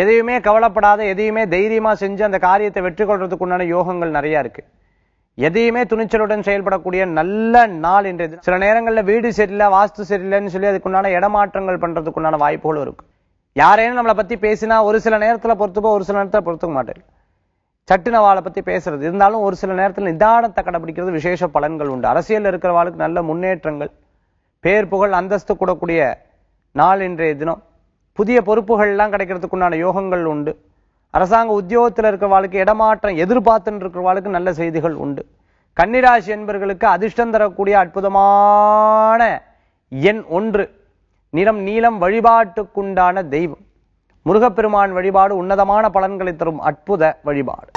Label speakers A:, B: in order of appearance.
A: எதையுமே கவலைப்படாத எதையுமே தைரியமாக செஞ்சு அந்த காரியத்தை வெற்றி கொள்றதுக்கு உண்டான யோகங்கள் நிறையா இருக்கு. எதையுமே துணிச்சலுடன் செயல்படக்கூடிய நல்ல நாள் இன்றைய சில நேரங்களில் வீடு சரியில்லை வாஸ்து சரியில்லைன்னு சொல்லி அதுக்குண்டான இடமாற்றங்கள் பண்ணுறதுக்குண்டான வாய்ப்புகளும் இருக்கு. யாரேனும் நம்மளை பற்றி பேசினா ஒரு சில நேரத்தில் பொறுத்துப்போ ஒரு சில நேரத்தில் பொறுத்துக்க மாட்டேன் சட்டுன பற்றி பேசுறது. இருந்தாலும் ஒரு சில நேரத்தில் நிதானத்தை கடைபிடிக்கிறது விசேஷ பலன்கள் உண்டு. அரசியலில் இருக்கிறவாளுக்கு நல்ல முன்னேற்றங்கள் பேர் புகழ் அந்தஸ்து கூடக்கூடிய நாள் இன்றைய தினம். புதிய பொறுப்புகள்லாம் கிடைக்கிறதுக்குண்டான யோகங்கள் உண்டு. அரசாங்க உத்தியோகத்தில் இருக்கிறவாளுக்கு இடமாற்றம் எதிர்பார்த்துன்னு இருக்கிறவாளுக்கு நல்ல செய்திகள் உண்டு. கன்னிராசி என்பர்களுக்கு அதிர்ஷ்டம் தரக்கூடிய அற்புதமான எண் ஒன்று. நிறம் நீளம் வழிபாட்டுக்குண்டான தெய்வம். முருகப்பெருமான் வழிபாடு உன்னதமான பலன்களை தரும் அற்புத வழிபாடு.